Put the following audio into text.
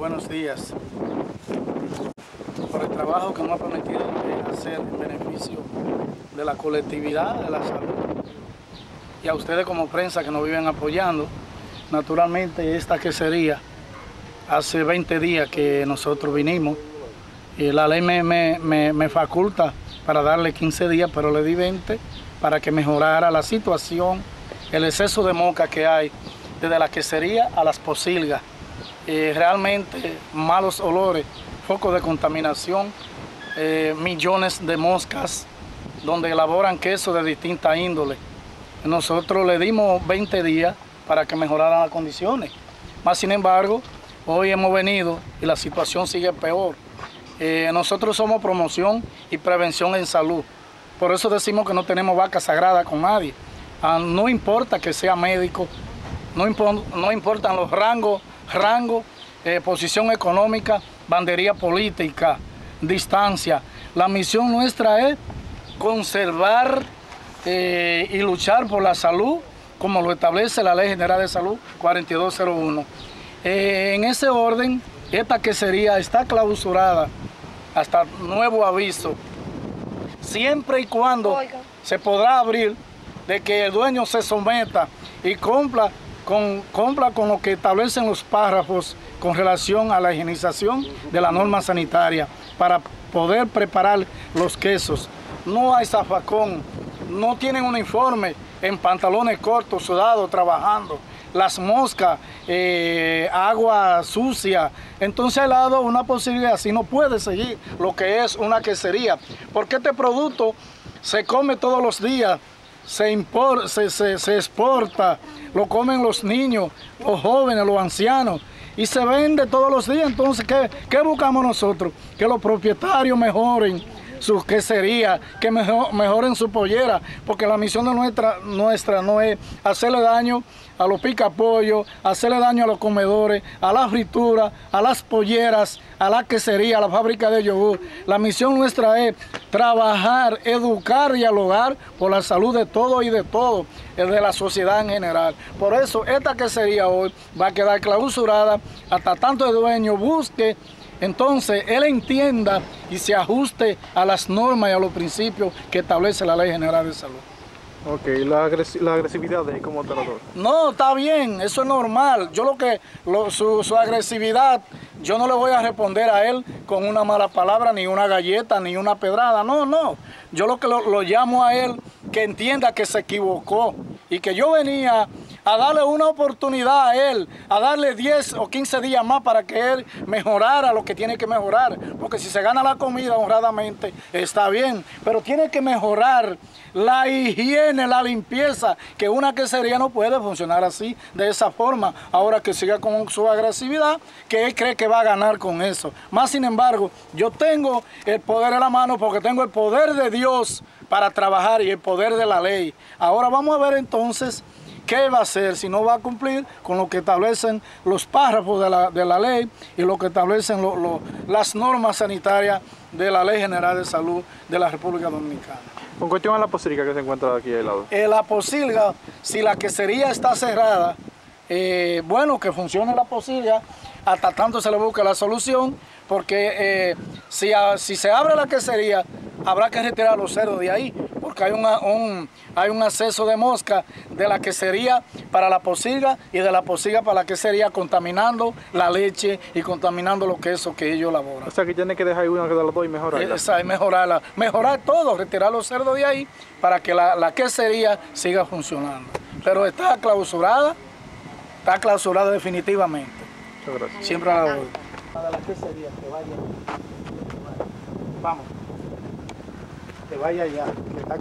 buenos días. Por el trabajo que nos ha prometido hacer en beneficio de la colectividad, de la salud. Y a ustedes como prensa que nos viven apoyando, naturalmente esta que sería, hace 20 días que nosotros vinimos, y la ley me, me, me faculta para darle 15 días, pero le di 20 para que mejorara la situación, el exceso de moca que hay desde la quesería a las posilgas. Realmente malos olores, focos de contaminación, eh, millones de moscas donde elaboran queso de distinta índole. Nosotros le dimos 20 días para que mejoraran las condiciones. Más sin embargo, hoy hemos venido y la situación sigue peor. Eh, nosotros somos promoción y prevención en salud. Por eso decimos que no tenemos vaca sagrada con nadie. Ah, no importa que sea médico, no, no importan los rangos, rango, eh, posición económica, bandería política, distancia. La misión nuestra es conservar eh, y luchar por la salud, como lo establece la Ley General de Salud 4201. en ese orden, esta quesería está clausurada hasta nuevo aviso, siempre y cuando se podrá abrir de que el dueño se someta y cumpla con, con lo que establecen los párrafos con relación a la higienización de la norma sanitaria para poder preparar los quesos. No hay zafacón, no tienen uniforme en pantalones cortos, sudados, trabajando las moscas, eh, agua sucia. Entonces al lado una posibilidad, si no puede seguir lo que es una quesería, porque este producto se come todos los días, se, se, exporta, lo comen los niños, los jóvenes, los ancianos, y se vende todos los días. Entonces, ¿qué, qué buscamos nosotros? Que los propietarios mejoren su quesería, que mejoren su pollera, porque la misión de nuestra, nuestra no es hacerle daño a los picapollos, hacerle daño a los comedores, a la fritura, a las polleras, a la quesería, a la fábrica de yogur. La misión nuestra es trabajar, educar y dialogar por la salud de todo y de todo, de la sociedad en general. Por eso esta quesería hoy va a quedar clausurada hasta tanto el dueño busque entonces él entienda y se ajuste a las normas y a los principios que establece la Ley General de Salud. Ok, la, agresividad de como operador. No, está bien, eso es normal. Yo lo que, su, agresividad, yo no le voy a responder a él con una mala palabra, ni una galleta, ni una pedrada. No, no. Yo lo que lo llamo a él que entienda que se equivocó y que yo venía a darle una oportunidad a él, a darle 10 o 15 días más para que él mejorara lo que tiene que mejorar. Porque si se gana la comida honradamente, está bien, pero tiene que mejorar la higiene, la limpieza, que una quesería no puede funcionar así, de esa forma. Ahora que siga con su agresividad, que él cree que va a ganar con eso. Más sin embargo, yo tengo el poder en la mano porque tengo el poder de Dios para trabajar y el poder de la ley. Ahora vamos a ver entonces qué va a hacer si no va a cumplir con lo que establecen los párrafos de la, ley y lo que establecen las normas sanitarias de la Ley General de Salud de la República Dominicana. Con cuestión a la posilga que se encuentra aquí al lado. Eh, la posilga, si la quesería está cerrada, eh, bueno, que funcione la posilga, hasta tanto se le busque la solución, porque eh, si, si se abre la quesería, habrá que retirar los cerdos de ahí, porque hay, un, hay un acceso de mosca de la quesería para la posilga y de la posilga para la quesería, contaminando la leche y contaminando los quesos que ellos elaboran. O sea que tiene que dejar una de las dos y mejorarla. Esa, mejorarla. Mejorar todo, retirar los cerdos de ahí para que la, la quesería siga funcionando. Pero está clausurada, está clausurada definitivamente. Muchas gracias. Siempre a la de la quesería, que vaya. Vamos que vaya ya, que está